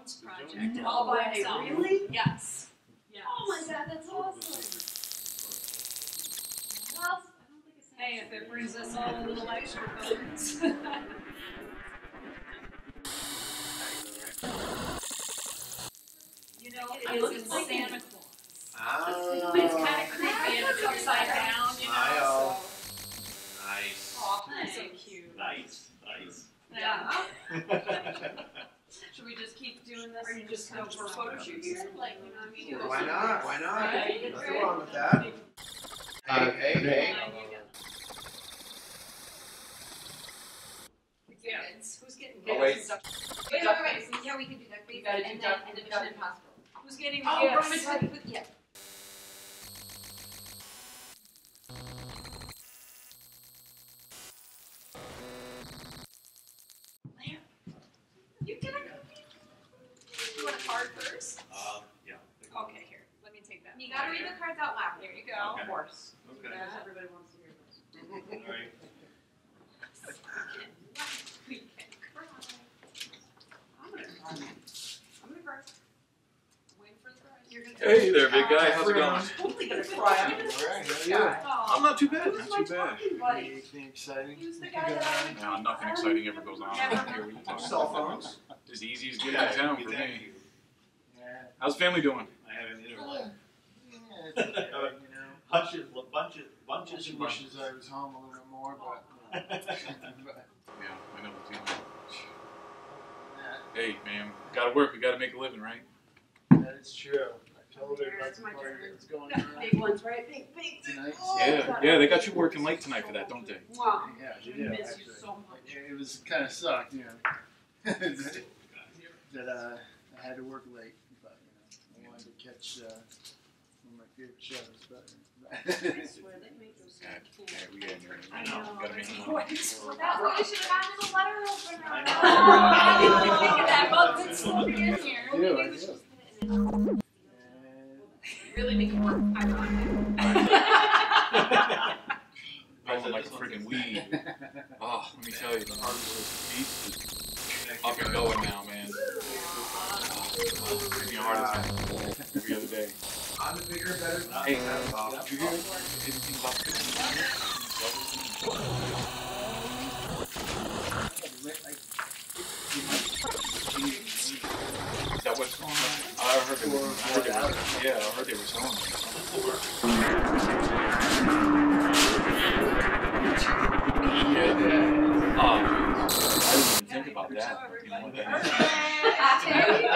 Jones project Jones all by Project. himself. Really? Yes. Yes. Oh my god, that's awesome. Well, I don't think it's. Hey, if it brings us all a little extra bonus. You know, I it look is like Santa. Claus. Ah. It's kind of creepy and it's upside down, you I know, know. so. Nice. Aw, that's so cute. Nice, nice. Yeah. Should we just keep doing this and just go for a photo shoot here? Like, you know what I mean? Why not? Why not? Right? Nothing wrong with that. Uh, hey, hey, hey. Yeah. Who's getting Oh, wait. gifts? Wait, wait, wait, so yeah, we can do that. We gotta do and duck- then, duck- Mission Impossible. Who's getting Oh, the Roman gifts? Catholic, yeah. Card first? Um, yeah. Okay, here, let me take that. You gotta read the cards out loud. There you go. Okay. Of course. Okay. Yeah. Everybody wants to hear this. All right. We can cry. I'm gonna cry. I'm gonna cry. Wait for the prize. You're gonna Hey there, big guy. How's it going? I'm totally gonna cry. I'm gonna Alright, this how are. I'm not too bad. Who's Not too bad. buddy? Anything exciting? He was the guy that I No, nothing exciting ever goes on around here. What are you talking Cell about? phones. As easy as getting in town for me. You. Yeah. How's family doing? I have an interview. Yeah, it's okay, you know. Bunches, bunches, bunches Just wishes bunches. I was home a little bit more, but. but Yeah, I know the feeling. yeah, Hey, man, gotta work. We gotta make a living, right? that is true. I told her about the party that's going on Big ones, right? Big, big. tonight. Yeah, yeah. They got you working late tonight for that, don't they? Wow. Yeah, I they do, miss you so much. It, it was kind of sucked, you know. that that, uh, I had to work late, but you know, I wanted to catch uh, one of my favorite shows. But I swear they make those so Yeah, cool. yeah, we got here. I know. Gotta make a living. Well, that's what we should have gotten as a letter opener. I I didn't think of that. Well, good stuff in here. I do, I do. And Really make it work. I Rolling like a freaking weed. Oh, let me tell you, the hardest beast is up and going now, man. Is that what's going on? I heard they were, I yeah, I didn't even think about that. You know that is?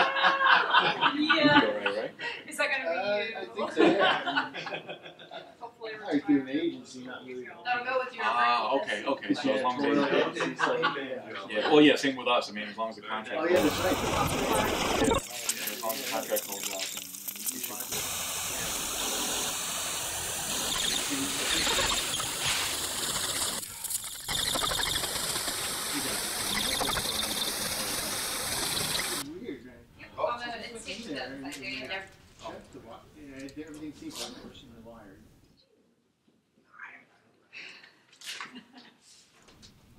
You'll be Yeah. all right, right? Is that uh, gonna be I you? think so, yeah. Hopefully I was doing an agency, not really. That'll go with your. Ah, agreement. Okay. So as long as well, they, yeah. yeah, well, yeah, same with us. I mean, as long as the contract, Oh yeah, that's right. yeah, as long as the contract holds out, then we should. Weird, right? Yep, Oh. on the, it seems that, I do, yeah, they're, Shut the wi- Yeah, it- everything seems unfortunately wired.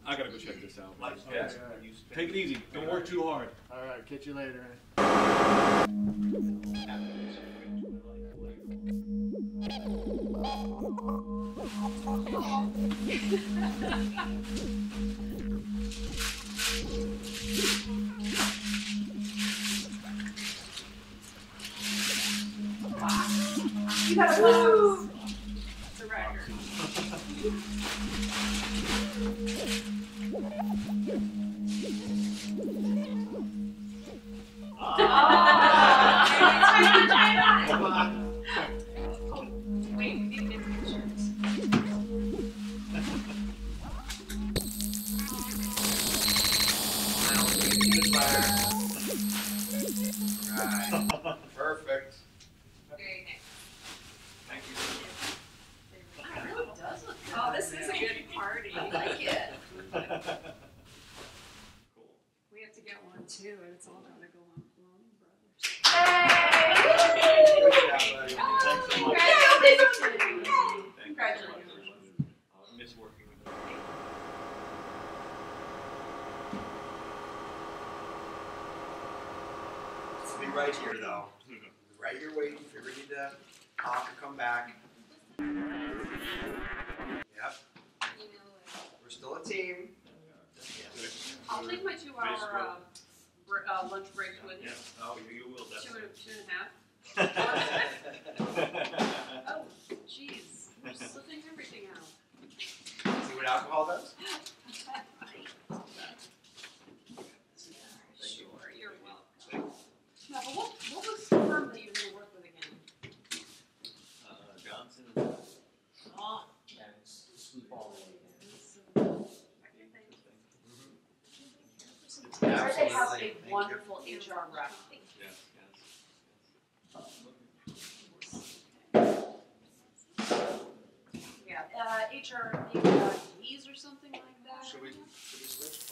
I gotta go check this out. man. Yeah. Alright, Take it easy. Don't work too hard. Alright, catch you later. Eh? you gotta for you to talk or come back. Yep, we're still a team. I'll take my two hour uh, br- uh, lunch break with you. Yeah, oh, you, you will Two definitely. and, two and a half. Oh, jeez, we're slipping everything out. See what alcohol does? Sure, you're welcome. Now, but what, what was the firm that you were gonna work with again? Uh, Johnson. Oh. Yeah, have a wonderful HR rep. Yes, Yeah, uh, HR, maybe, uh, Keys or something like that. Should we, should we switch?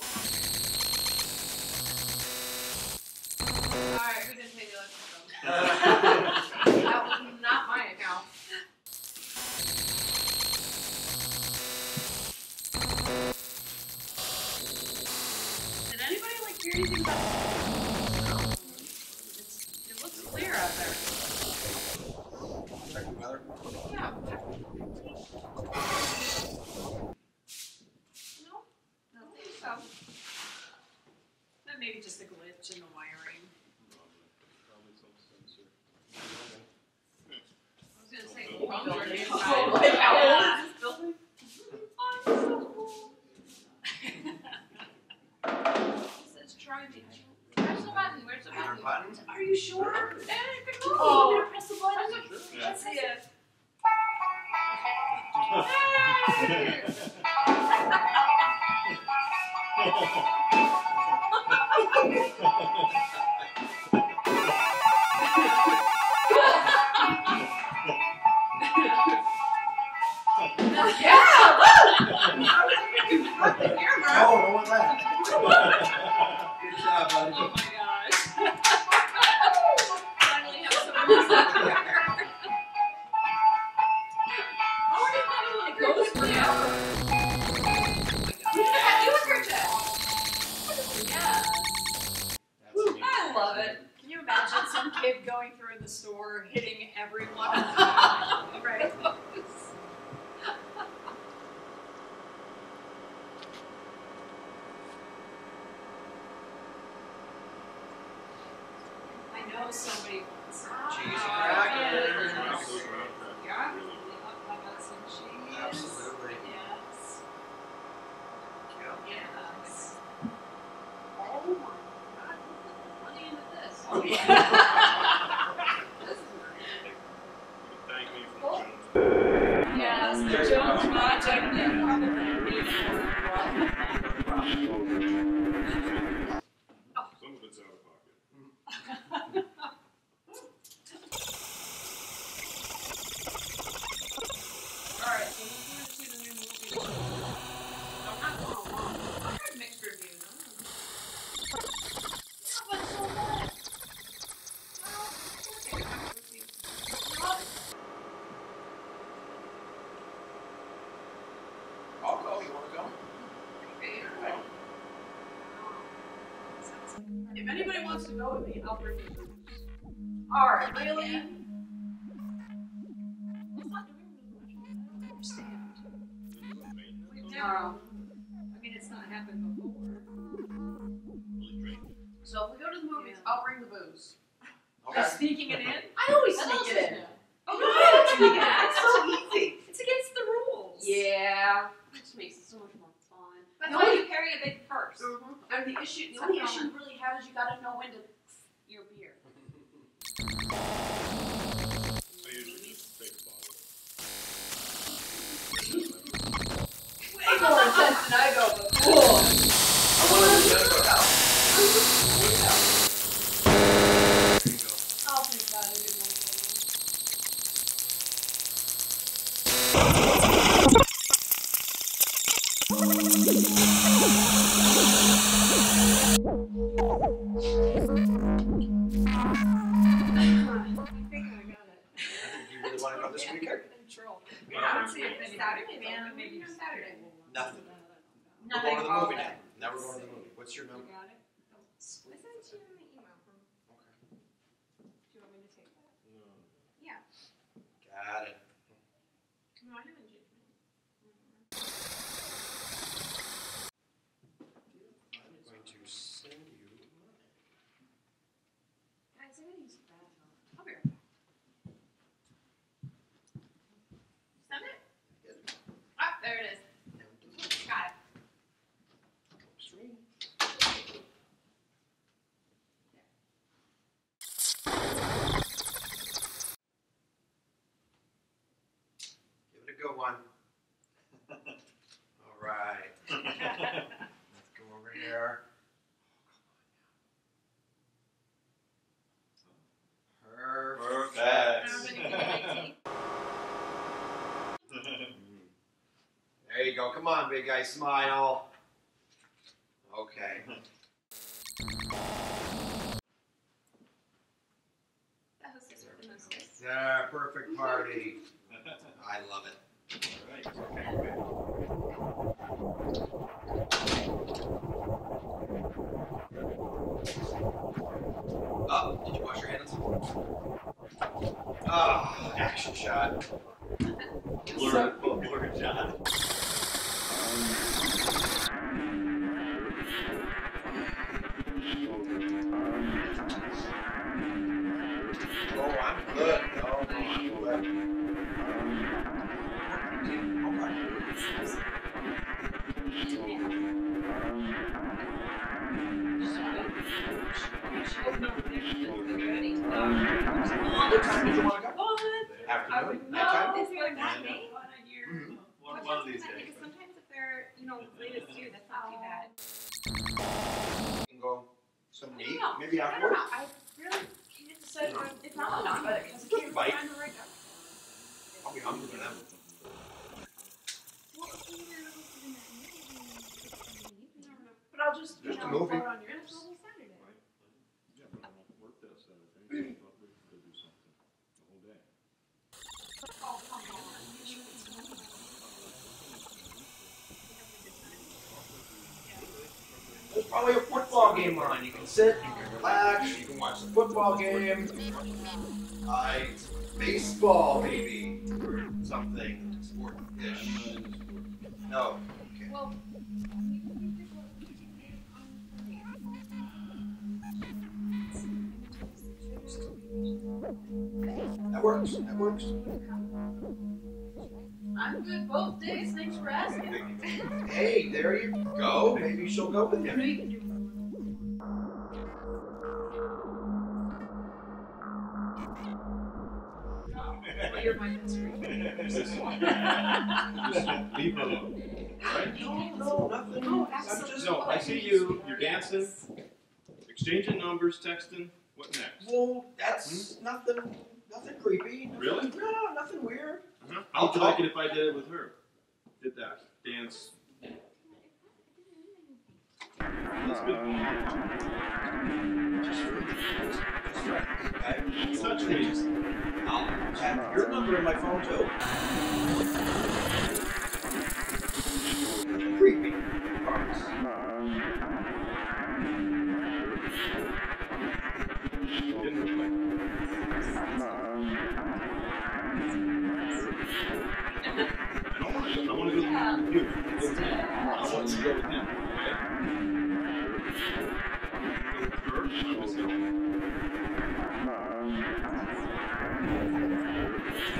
Alright, who didn't pay the electric bill? Just a glitch in the wiring. I was gonna say, Oh, building. Oh? Oh, button? Are you sure? Eh. Oh. Press the button. It. Oh, no one laughed. Good job, buddy. Oh my gosh. I love it. Can you imagine some kid going through the store hitting everyone? to go with me, I'll. All right, really? this yeah. weekend? Control. Yeah. Saturday, man. Maybe on Saturday. Nothing. Nothing. We're going to the movie now. Now we're going to the movie. What's your number? Got it. I sent you the email. Okay. Do you want me to take that? Yeah. Got it. Smile. the. There's probably a football game on. You can sit, you can relax, you can watch the football game. I baseball, maybe. ask him. hey, there you go. Maybe she'll go with him. You're my mystery. Just leave her alone. Right? No, no, nothing. Oh, no, absolutely. Just, no, I see you. You're dancing, exchanging numbers, texting. What next? Well, that's hmm? nothing. Nothing creepy. Nothing, really? No, nothing weird. Uh-huh. I'll like it if I did it with her did that dance. It's not trees. I'll have your number in my phone too. Creepy. Didn't look like. let's go with him.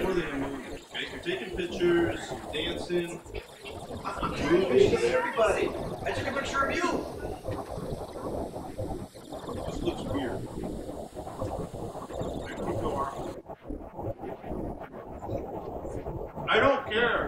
What? Okay, you're taking pictures, dancing. I'm taking pictures of everybody. I took a picture of you. This looks weird. I don't care.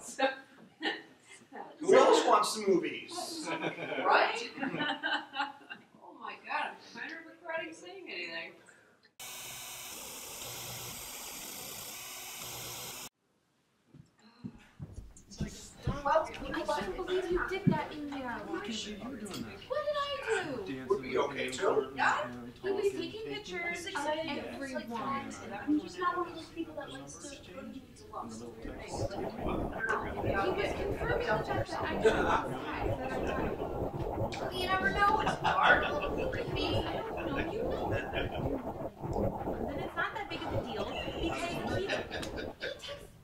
So, Who else wants the movies? right? oh my god, I'm kind of regretting saying anything. Well, I can't believe you did that in there. What Because you were doing that. did I do? Would be okay too. Yeah. He was taking pictures of everyone. I'm just not one of those people that likes to go to people's loves. He was confirming the fact that I did outside, that I did. You never know, it's hard. Maybe, I don't know, you know. Then it's not that big of a deal, because he, he texts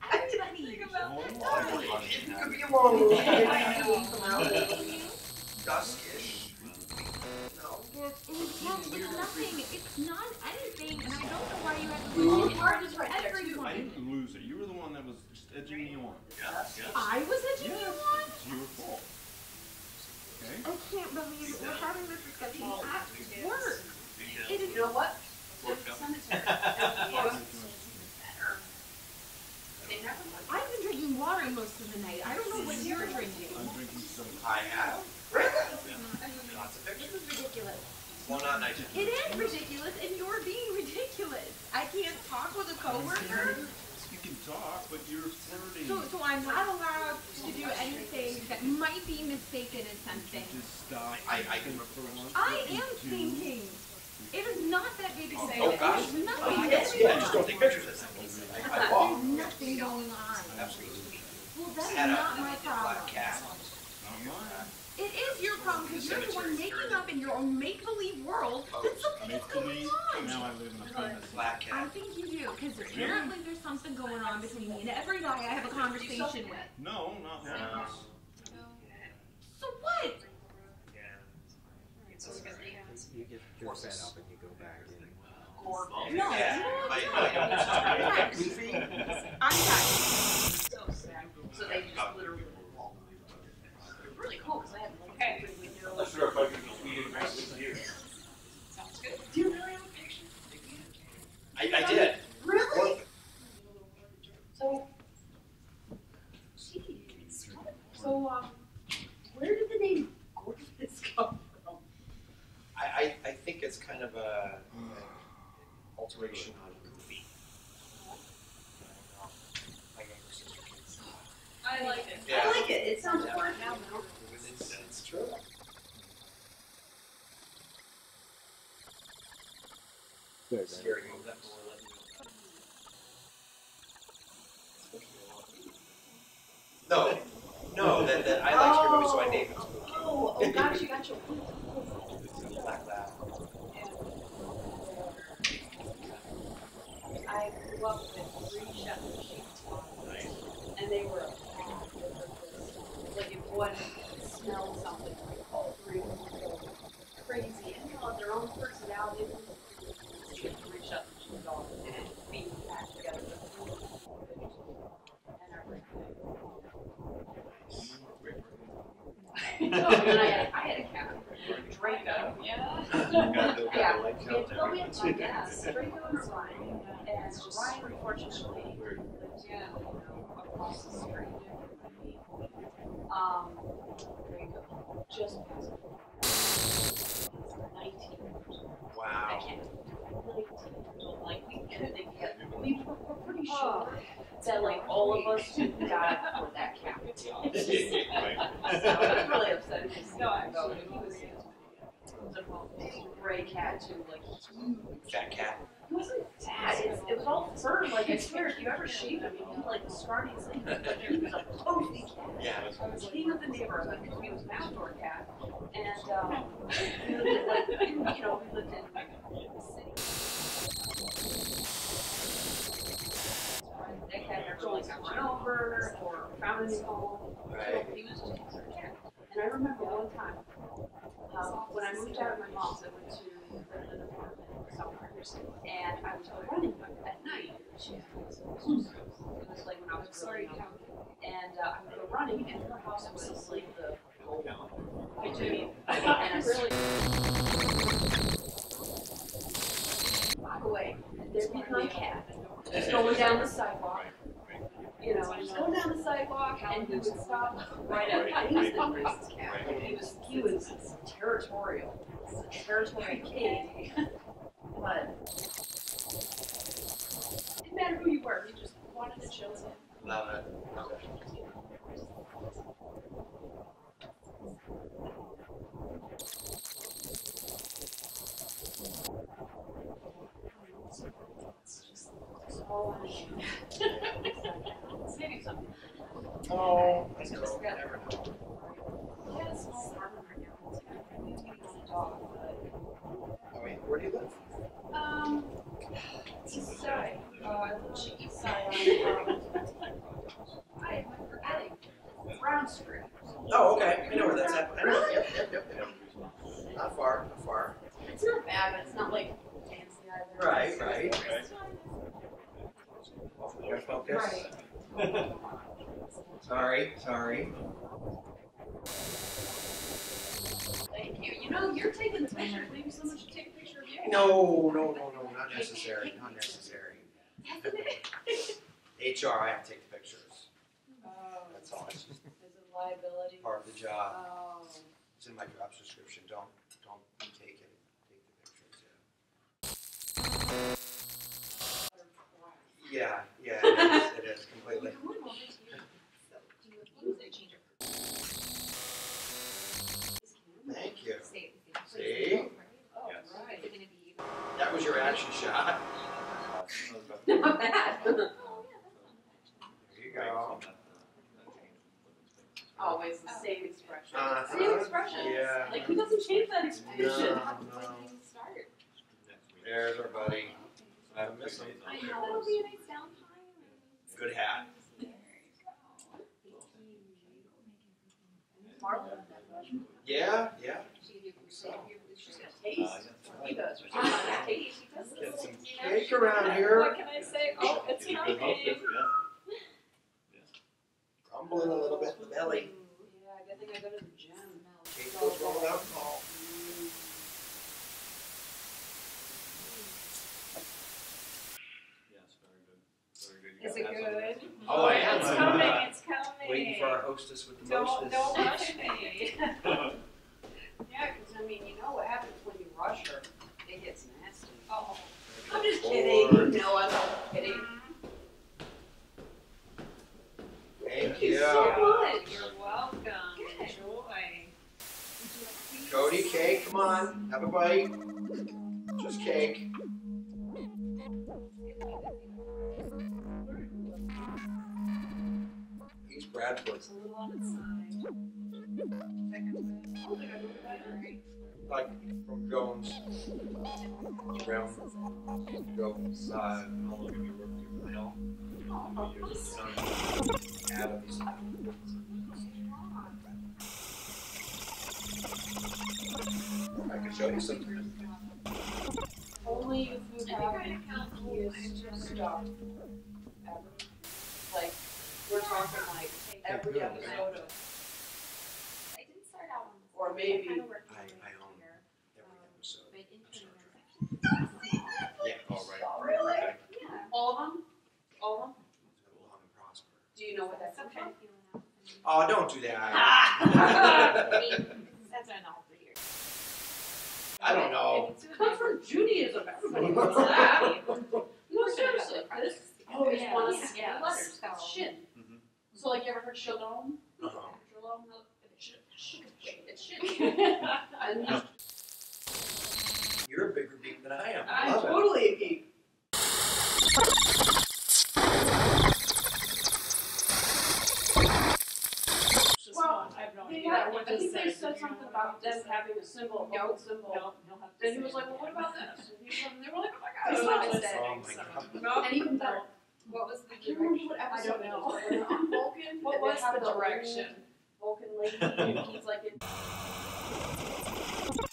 everybody. It could be a long movie. Maybe come out duskish. It's, it's nothing, it's not anything, and I don't know why you have to lose it. Art is right there. I didn't lose it. You were the one that was just edging me on. I was edging you on? It's your fault. Okay? I can't believe we're having this discussion at work. It is You know what? The cemetery. Better. They never let I've been drinking water most of the night. I don't know what you're drinking. I'm drinking some. I have. Lots of This pictures. is ridiculous. Well, not nice. It is ridiculous, and you're being ridiculous. I can't talk with a coworker, You can talk, but you're flirting. so so I'm not allowed to do anything that might be mistaken as something. Just stop. I- I can- for once I am thinking. It is not that big a Oh, oh, gosh. There's nothing Uh, yes, yeah, just don't take pictures of that. I walk. There's nothing going on. Absolutely. Well, that's not my problem. Not mine. It is your problem because you're the one making up in your own make-believe world that something is Make going believe. on. Now I live in a fantasy. Black I think you do, because apparently there's something going on between me and every guy I have a conversation with. No, not once. So what? You get you're fed up and you go back in. No, Yeah. you know Like, what? like, Right. Goofy. I'm tired. so sad. So they just literally. Really cool, because I had like okay. Let's start by getting the weed and grass in here. Sounds good. Do you really have a picture? I, I did. Really? So, jeez. So, um, where did the name Gorgeous come from? I, I, I think it's kind of a, an alteration on goofy. My younger sister thinks I like it. Yeah. I like it. It sounds Yeah. fun now. though. it's, it's true. Good, Scary move that door, let me know. No, no, that, that I like scary movies, so I named it Spooky. Oh, oh, gotcha, gotcha. It's a black lab. I grew up with three Shetland sheepdogs, and they were a pack. They were just- Like if one smelled something, like all three of them would go crazy, and they all had their own personality. Three Shetland sheepdogs, and it'd be packed together with and everything. No, and I had, I had a cat, Draco. Yeah. Yeah, we had, well, we had two cats, Draco and Ryan, and Ryan unfortunately lived, yeah, you know, across the street from me. Um, Draco just passed nineteen years old. I Wow. can't, nineteen years old, like, we couldn't, get- we were we're pretty sure that like all of us got for that cat. So I was really upset, because, no, I know, he was, he was a big gray cat too, like huge. Fat cat. It wasn't fat. It's, it was all fur. Like I swear, if you ever shaved him, he'd be like the scrawniest thing. But he was a cozy cat. Yeah. I was king of the neighborhood because he was an outdoor cat, and um, he would, like he would know, we lived in the city. They had never like got run over or found a new home. Right. He was just a cat. And I remember one time, um, when I moved out of my mom's, I went to live in an apartment somewhere. And I would go running at night. It was like when I was really young. And uh, I would go running and her house was like the old kitchen. And I really walk away, and there'd my cat just going down the sidewalk. You know, just going down the sidewalk, and he would stop right at. He's the Chris's cat. He was he was territorial, territorial king. But it didn't matter who you were, he just wanted to chill with him. Love it. Love it. So, maybe something. Oh, It's just got never He had a small apartment right now. It's kind of we take on a dog, but I mean, where do you live? um, east side, the east side on um, I am forgetting Brown Street. Oh, okay. I know where that's at. I know. Yep, yep, yep, yep. Not far, not far. It's not bad, but it's not like fancy either. Right, right. It's- Hopefully you're. Right. Sorry, sorry. Thank you. You know, you're taking the picture. Maybe someone should take a picture of you. No, no, no, no, not necessary, not necessary. HR, I have to take the pictures. Oh, That's all. It's just it liability? part of the job. Oh. It's in my job description. Don't, don't be taken, take the pictures. Yeah, yeah, yeah it is, it is completely. Thank you. See? Oh, Yes. right. That action shot. Not bad. There you go. Always the same expression. Uh-huh. Same expression. Yeah. Like, who doesn't change that expression? No, no. There's our buddy. I miss him. I know That'll be a nice downtime. Good hat. Marlon. Yeah, yeah. She's got taste. He does. She's got. Get some cake around here. What can I say? Oh, it's Good coming. hostess, Rumbling a little bit in the belly. Yeah, good thing I go to the gym. Cake goes well with alcohol. Yes, very good, very good. You Is gotta it have some- good? Oh, I am. It's coming. uh, It's coming. Waiting for our hostess with the Don't mostest. don't rush me. Yeah, because I mean, you know what happens when you rush her? It gets nasty. Oh. I'm just kidding. No, I'm not kidding. Thank you you. so much. You're welcome. Good. Enjoy. Cody, cake, come on, have a bite. Just cake. He's Bradford. It's a little on its side. Like from Jones. Around Jones. Uh, how long have you worked here? I know. Adams. I can show you something. Only if you have the easiest stuff ever. Like, we're talking like every episode of, I didn't start out on this. or maybe, kinda worked I- my way I through own here. Every episode. My intern Yeah, all right. Oh, really? Okay. Yeah. all of them? All of them? Long and prosper. Do you know what that's That's okay. Oh, don't do that. I mean, that's all for years. I don't know. Comes from Judaism, everybody knows that. No, seriously, this always Yeah, want yeah, to yeah. letters, So- it's shin. Mhm. So like, you ever heard shalom? Uh-huh. Shalom, no, it's shin, it's shin. And you- You're a bigger geek than I am. I I'm love it. totally a geek. Well, Yeah, I think they said something about them having a symbol, a local symbol. Then he was like, well, what about this? And he was- they were like, oh my god. It's oh so not I was just saying, that. No, And even better, what was the I can't remember direction? what I episode don't it know. was, But on Vulcan, What they was have the old direction? Vulcan lady, and he's like in.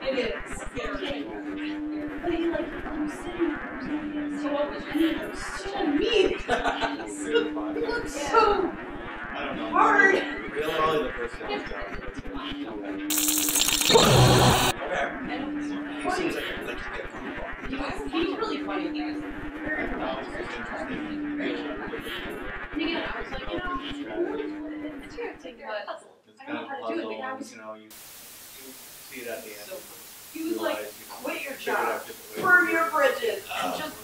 I it. But it is scary. But he like, I'm sitting so what was your name? It was so mean. He looks so I don't know. hard. Really? Probably the first time. Okay. He seems like like he get football. He was, really funny. And again, I was like, you know, it's interesting, but It's kind of a puzzle, and, you know, you, you see it at the end. he was like, realize, you know, quit your job, out different ways. burn your bridges, and just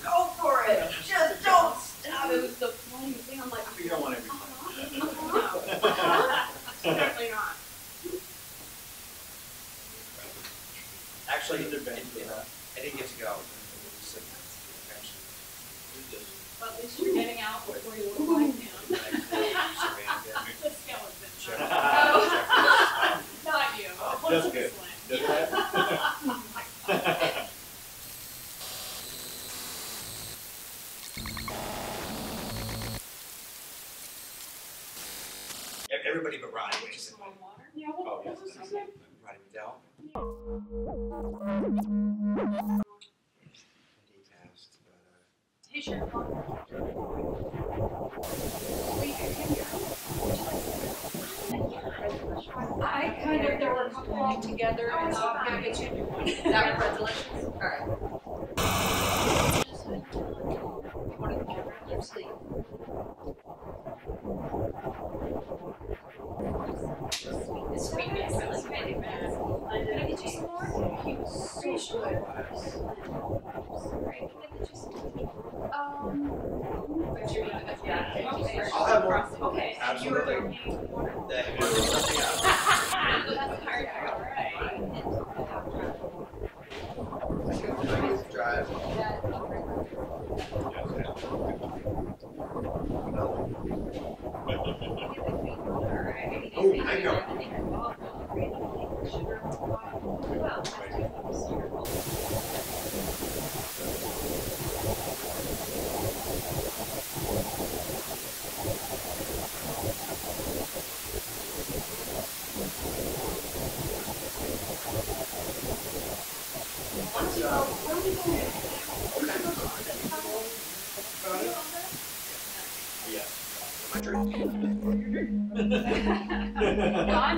I'm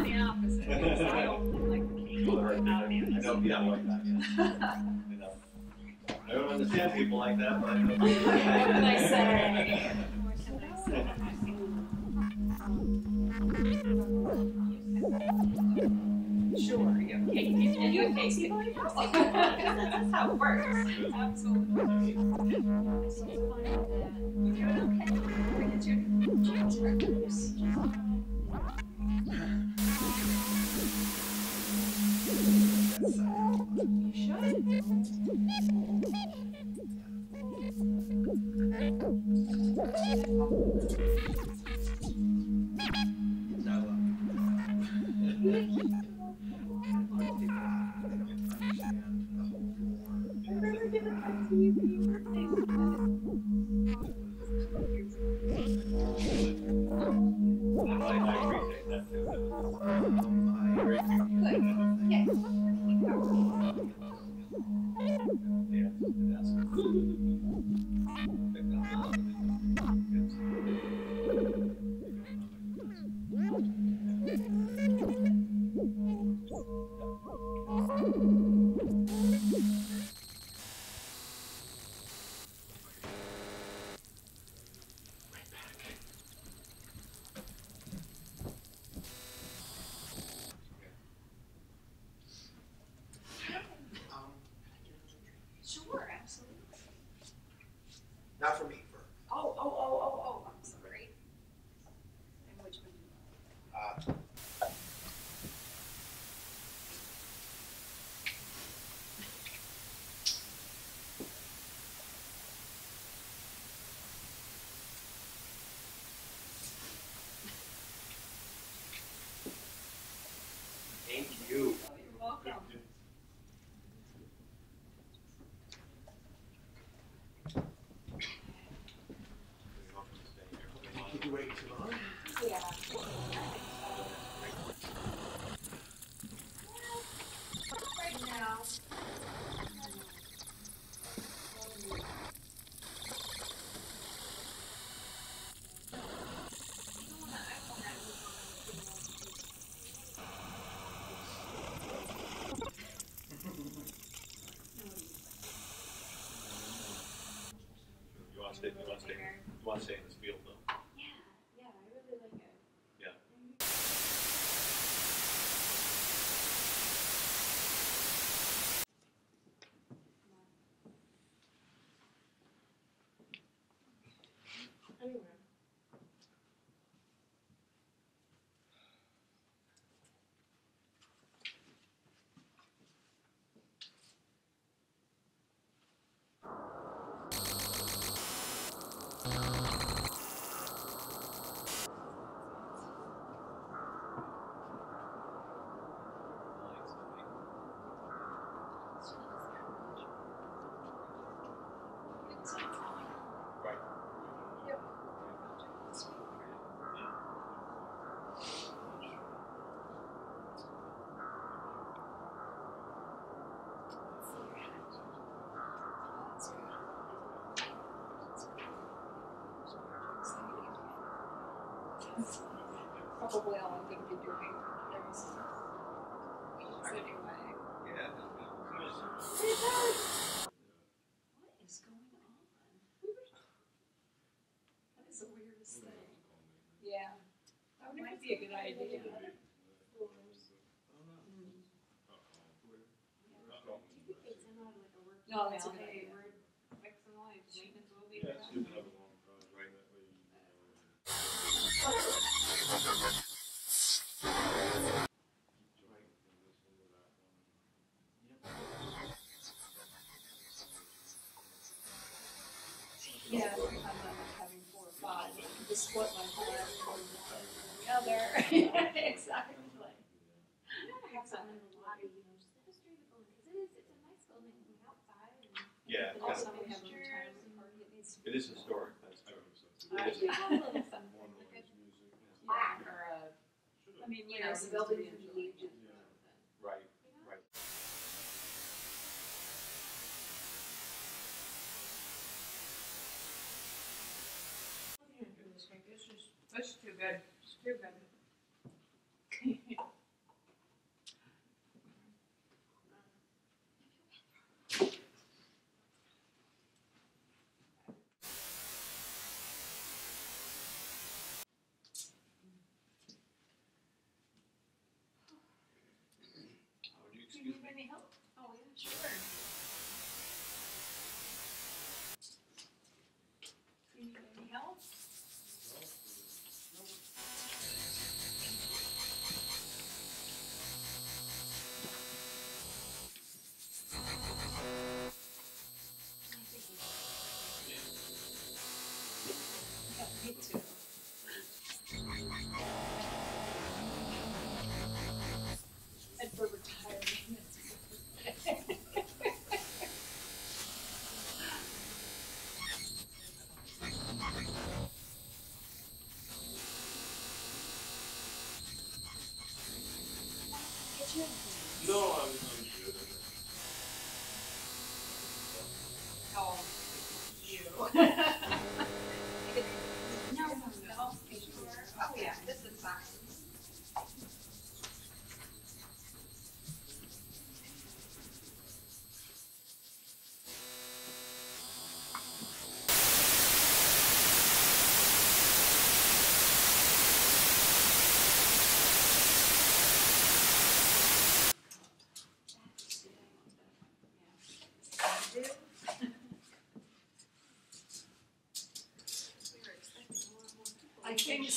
the opposite. 'cause I don't like the cake. I know, yeah, like that, yeah. I know. I don't understand people like that, but I know. What can I say? What can I say? Sure, you have cake. And you have cake. That's how it works. Absolutely. You want to stay, in this field though. that's probably all I'm going to be doing. There's anyway. Yeah. What is going on? That is the weirdest thing. Yeah. That might be a good idea. Mm. No, that's okay. split one hair from the other. yeah, exactly. Yeah, it is historic. That's true. I or a, I mean, you know, the building could be Что Штюгаль? Штюгаль. Yeah.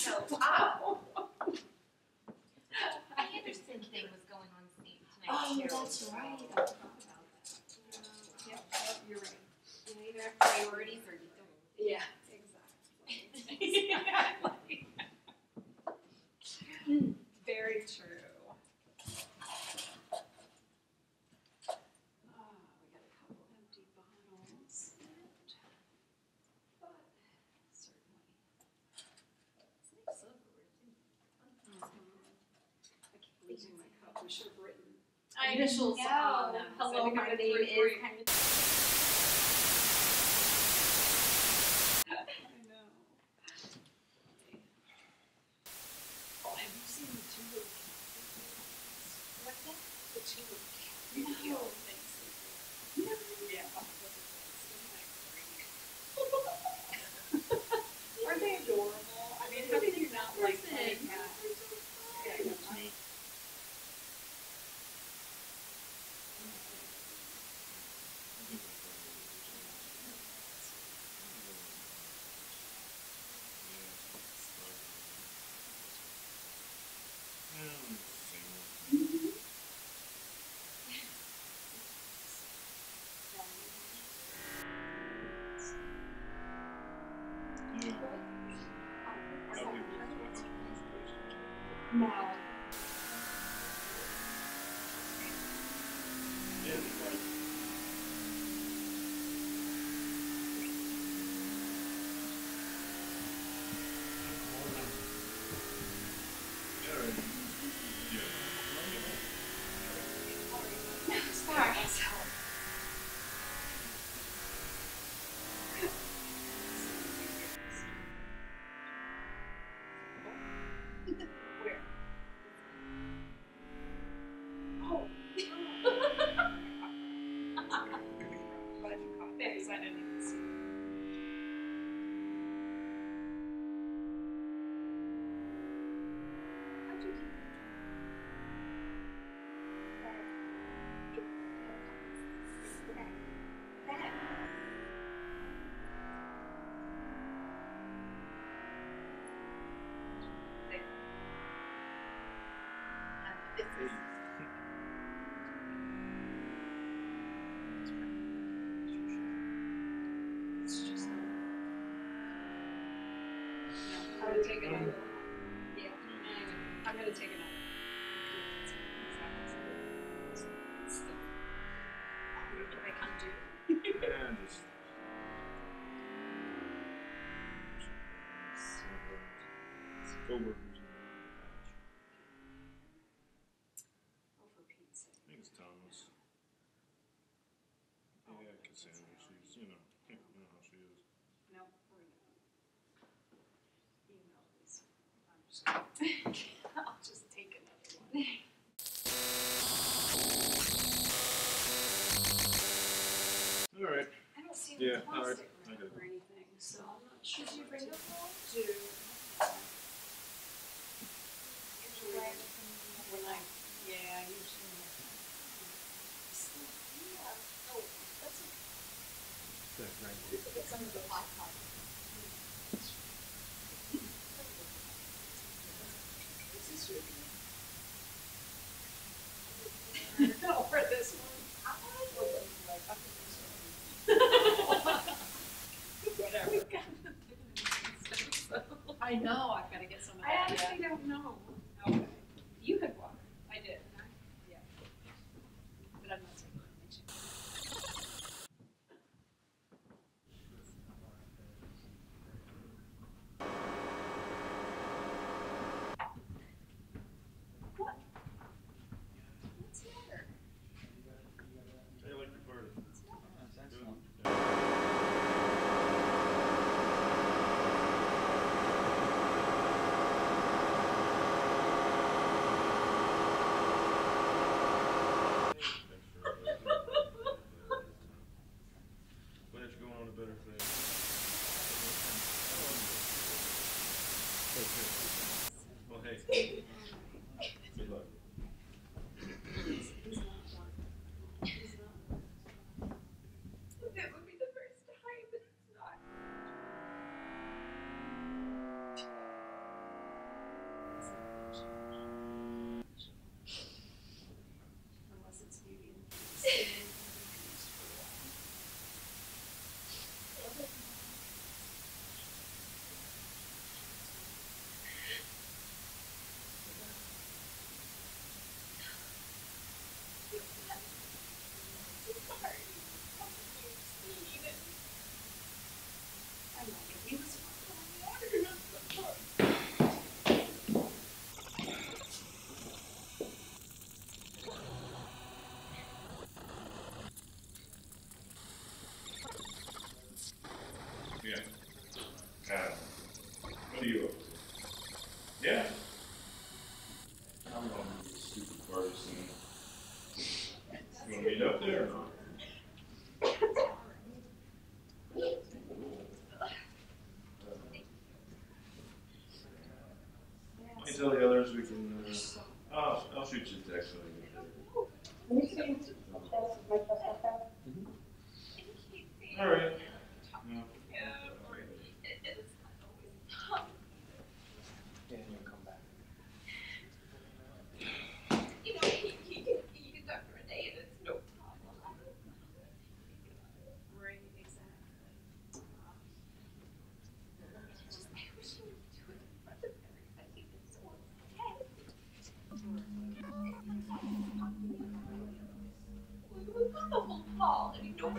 Shut up. my cup. I should have written I initials know. Hello, my name is. Mild. Co-workers in the patch. Oh, for Pete's. I think it's Thomas. Yeah, Cassandra, she's, you know, you know how she is. No, we're gonna email this. I'm just gonna, I'll just take another one. All right. I don't see Yeah, any all right. plastic I got it. or anything, so I'm not sure. Did you bring a phone? Do. When I, yeah, usually. That's okay. That's right. You could some of the hot pot. This is your. Or this one. I would like, I think this one. Whatever. I know, I've gotta get some of I that. honestly don't know.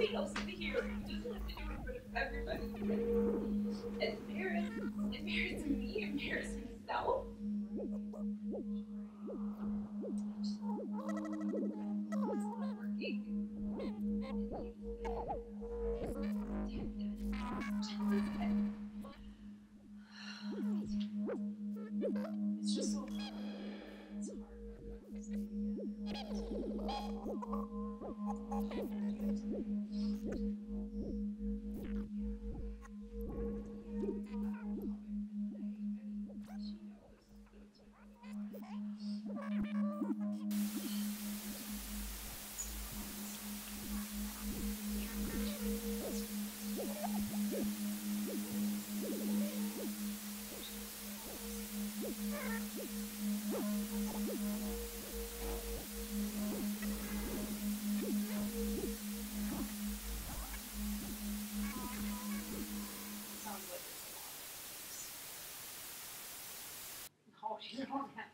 something else in the hero. It doesn't have to do in front of everybody. Embarrass, embarrass me, embarrass myself. don't have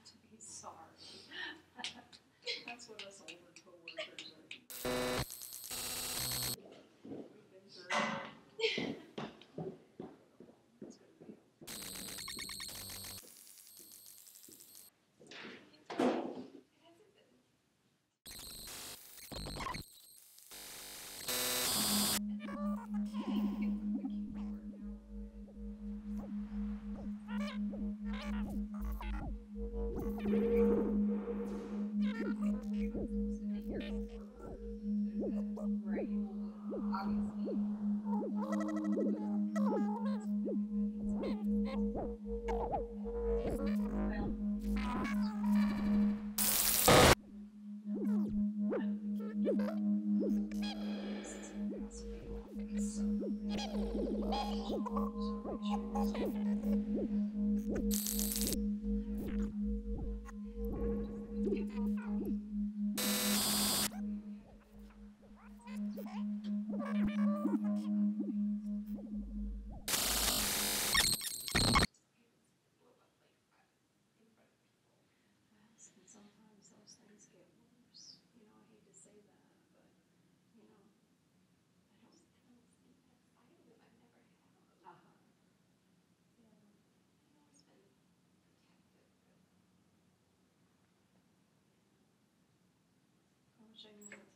Showing them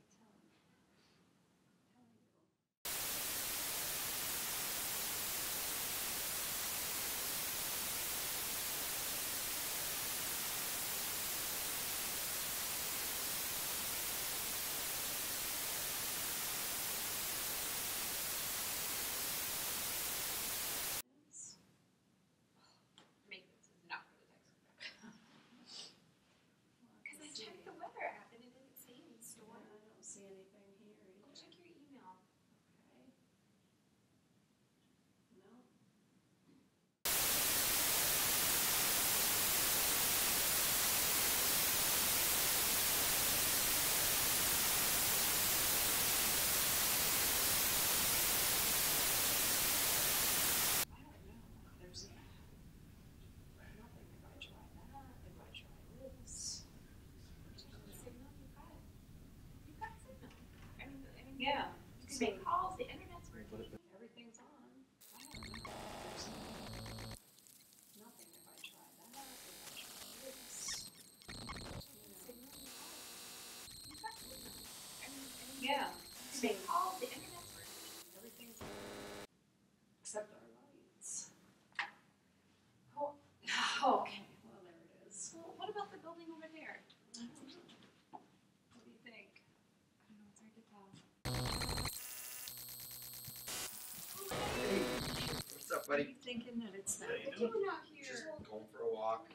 thinking that it's not. Yeah, you know, out here. Just going for a walk.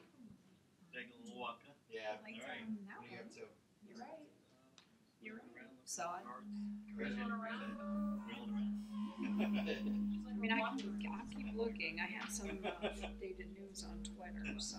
taking a little walk. Huh? Yeah. Like All right. What do you have to? You're right. You're right. So I. Rolling around. Rolling. I mean, I can, I keep looking. I have some uh, updated news on Twitter, so.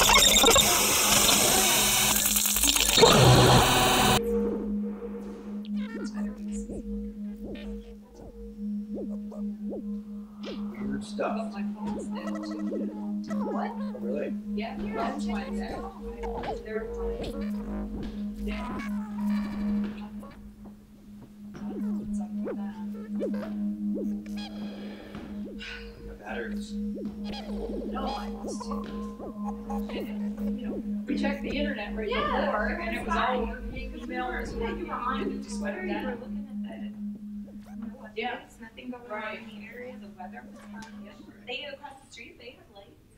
checked right Yeah, before, and it was all fine. working. Email was Yeah, you working. were on and it just went Twitter, you were down. looking at the, you know, what Yeah. there's nothing going on Right. in the area, the weather was fine. They across the street, they have lights.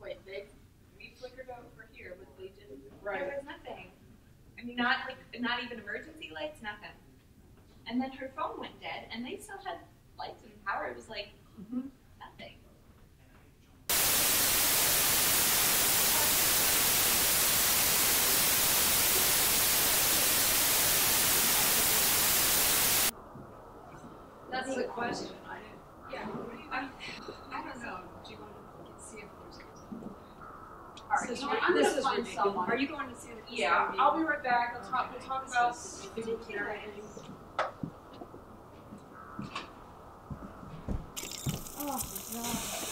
Wait, they, we flickered over here, but they didn't. There was nothing. I mean, not like, not even emergency lights, nothing. And then her phone went dead, and they still had lights and power. It was like Mhm. nothing. That's the question. I didn't. Yeah. I, I don't know. Do you want to see if there's? All right, So I'm this is find ridiculous. someone. Are you going to see the? Yeah, I'll be right back. I'll talk. We'll talk about. I'm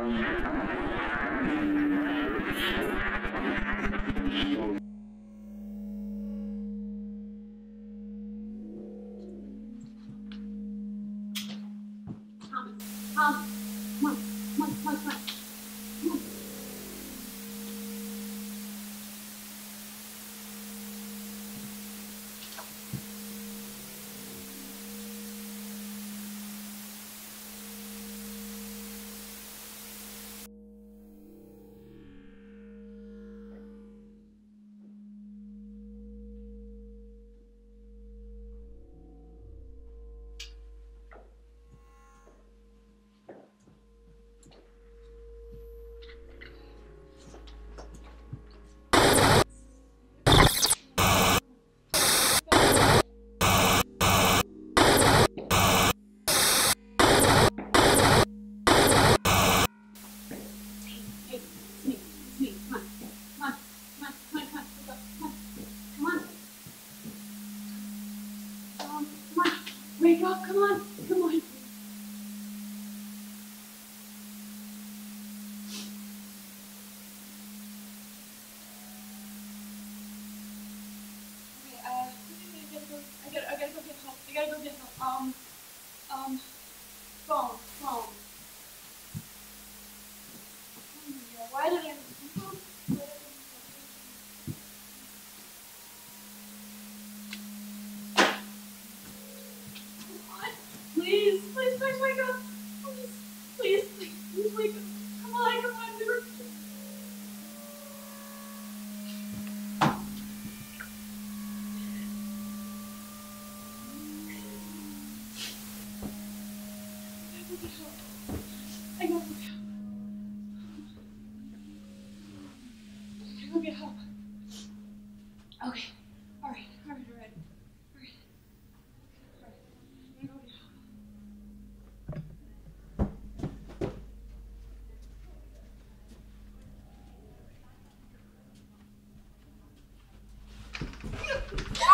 よし! Yeah.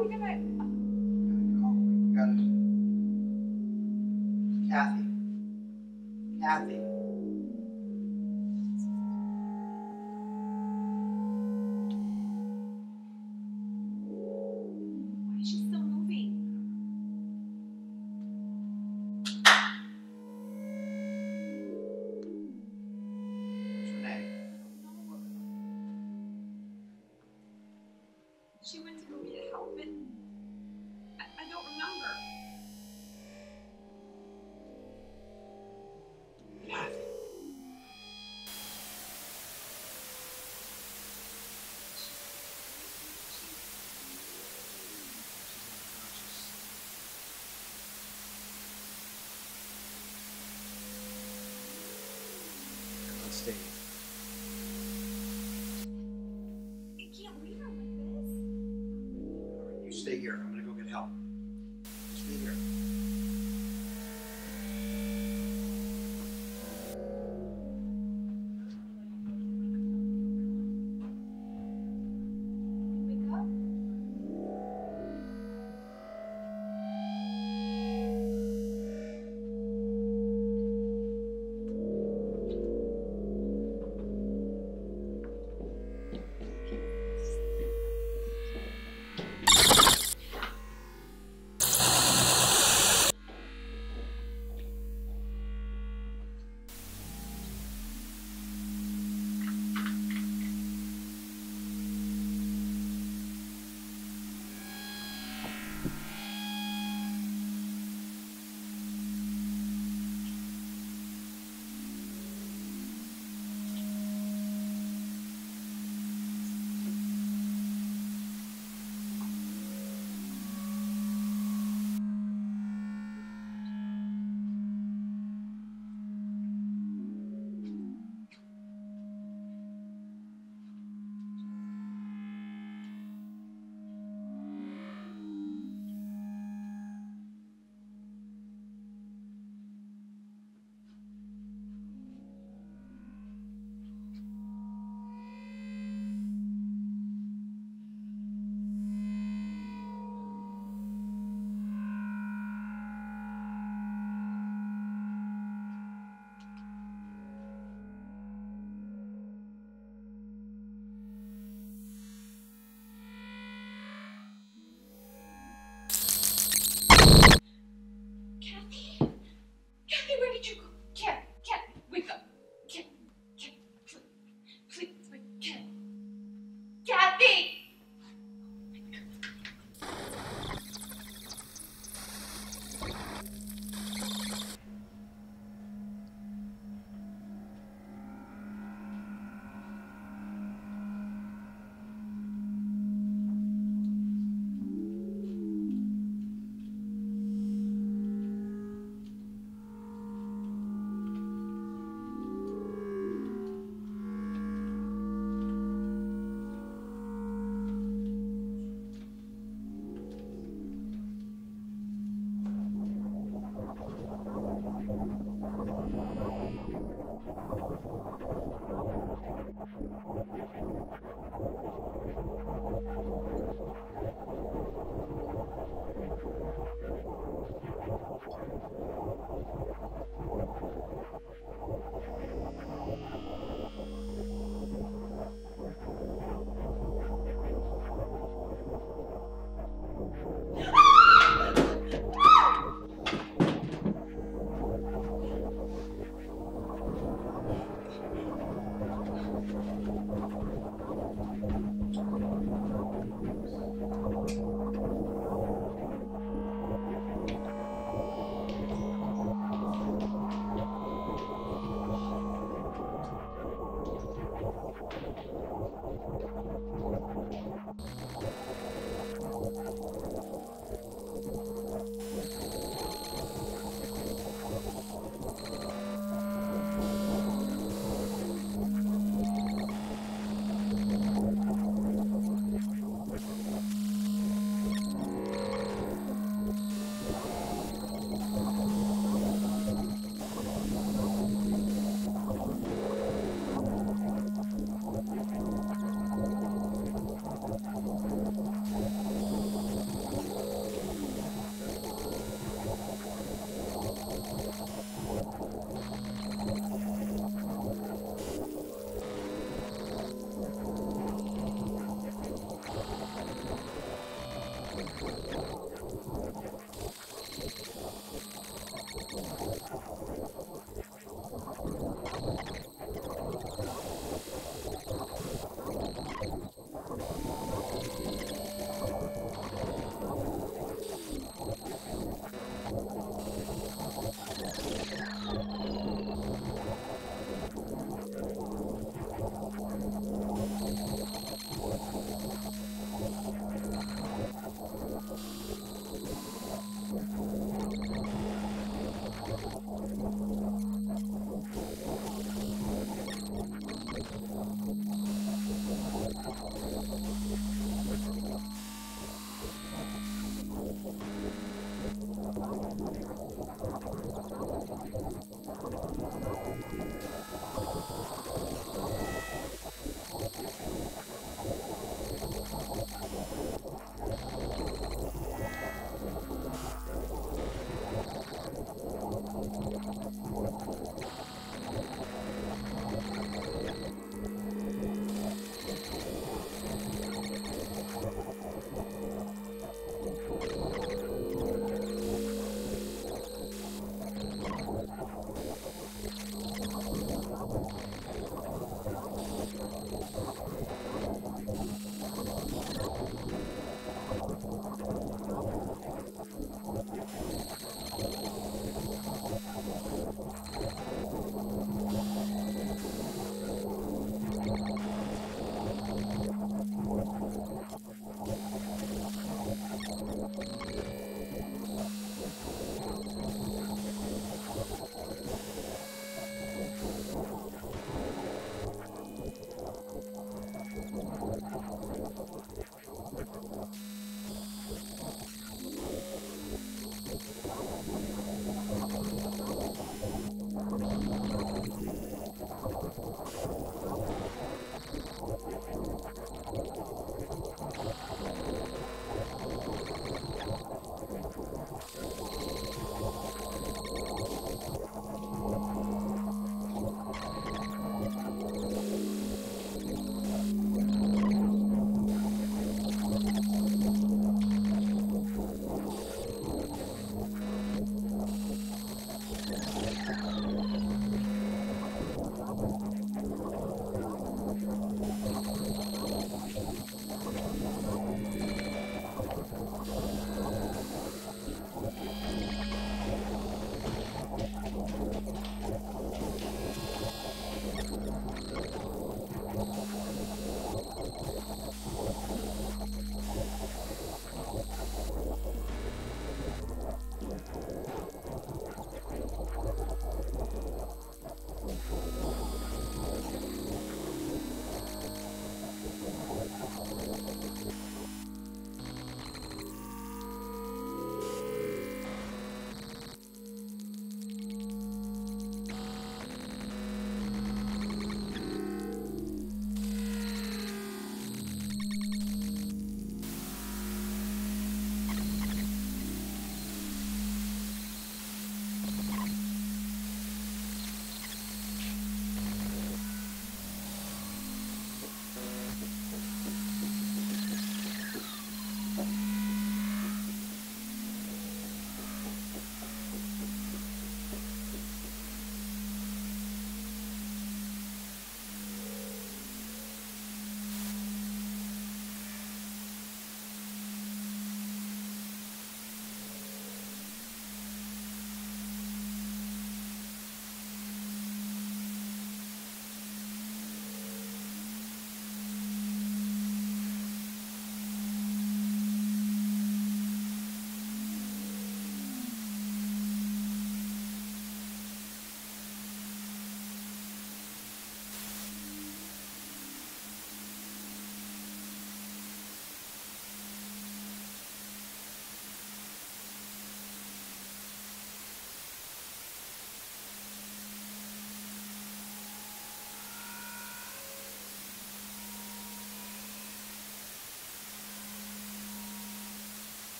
I mean, how are we Here.